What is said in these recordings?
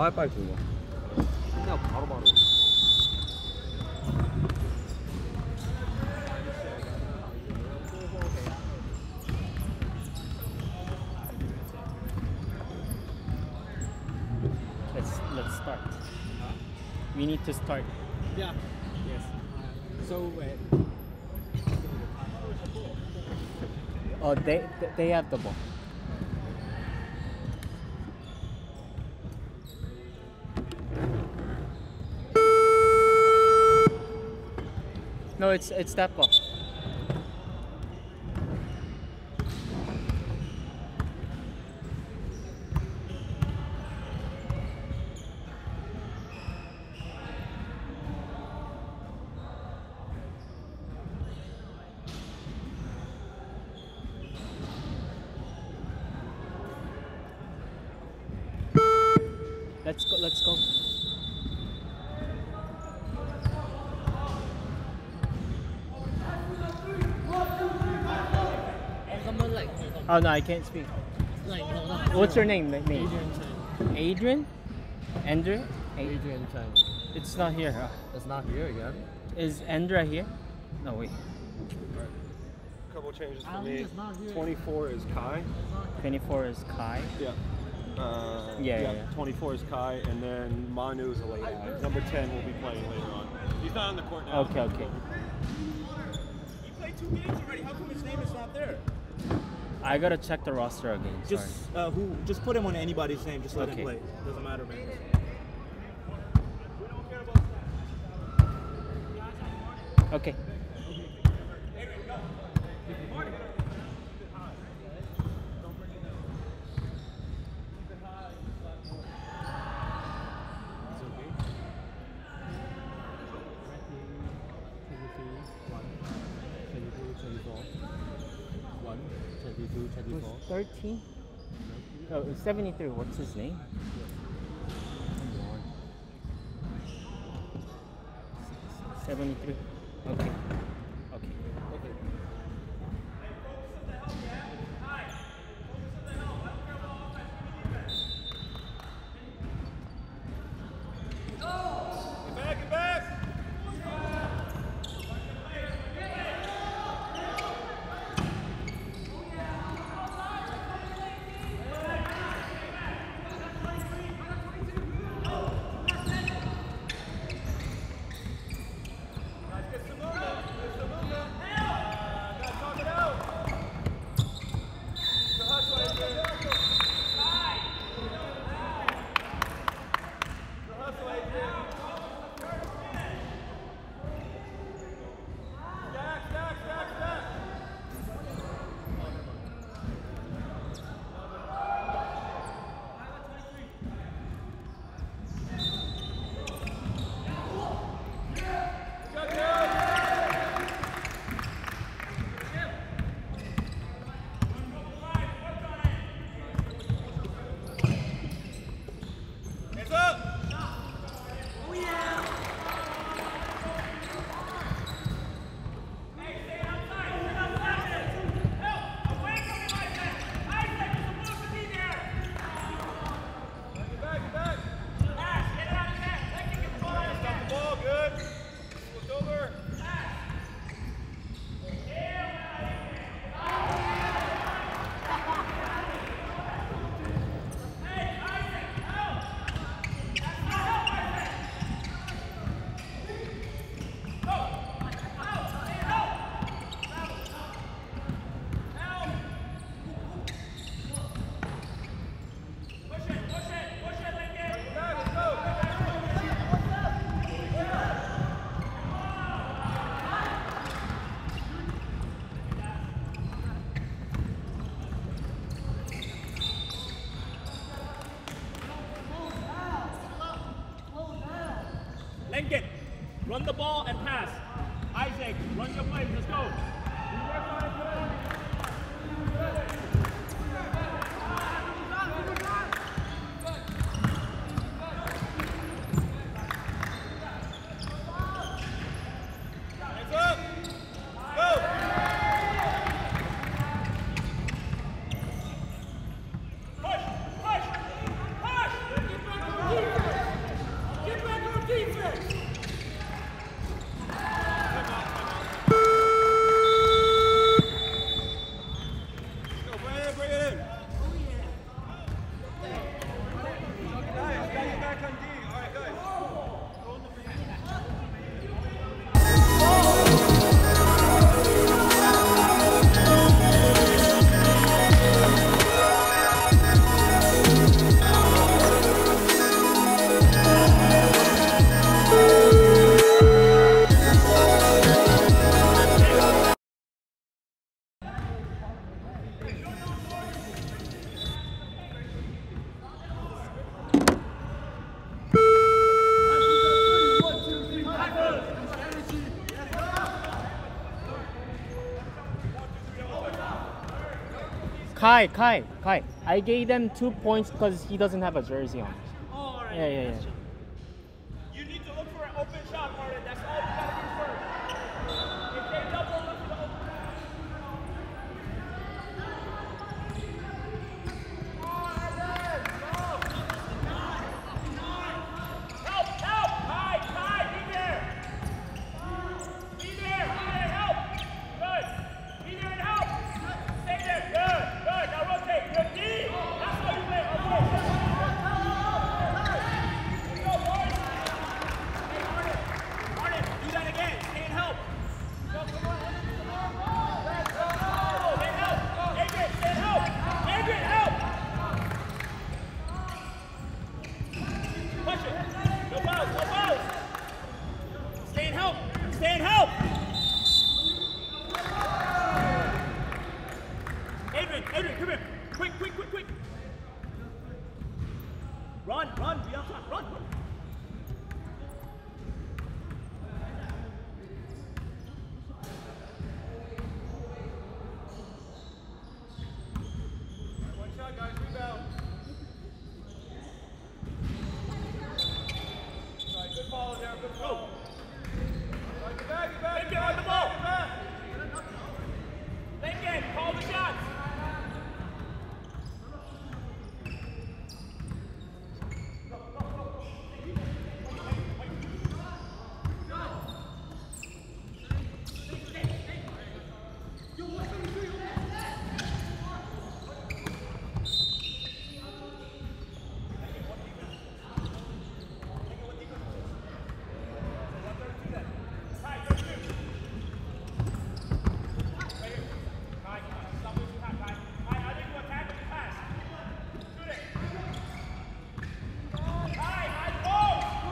빨리빨리 들고. 그냥 바로바로. Let's let's start. We need to start. Yeah. Yes. So wait. Oh, they they have the ball. No, it's it's that ball. Let's go. Let's go. Someone like Oh no, I can't speak. like no, What's your name? Name? Adrian Chen. Adrian? Andrew? A- Adrian Chen. It's not here. Huh? It's not here again. Is Andra here? No wait. Couple changes for me. is not here. 24 is Kai. 24 is Kai. Yeah. Uh, Yeah, yeah, yeah. 24 is Kai, and then Manu is a late add. Number 10 will be playing later on. He's not on the court now. Okay, okay. You played two games already. How come his name is not there? I gotta check the roster again. Sorry. Just uh, who? Just put him on anybody's name. Just let Okay. him play. Doesn't matter, man. Okay. Was 13? Oh, 73. What's his name? Seventy-three. Okay. Okay. Run the ball and pass. Isaac, run your play. Let's go. Kai, Kai, Kai. I gave them two points because he doesn't have a jersey on. Oh, all right. Yeah, yeah, yeah. You need to look for an open shot, Martin. That's all.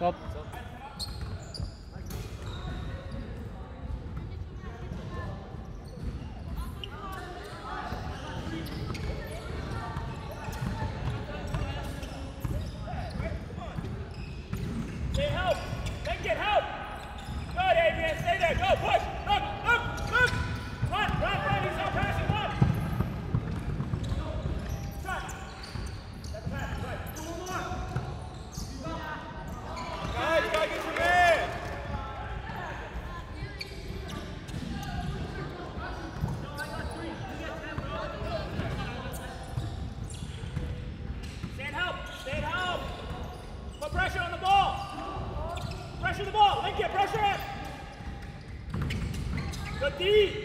صد Eat.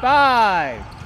Five,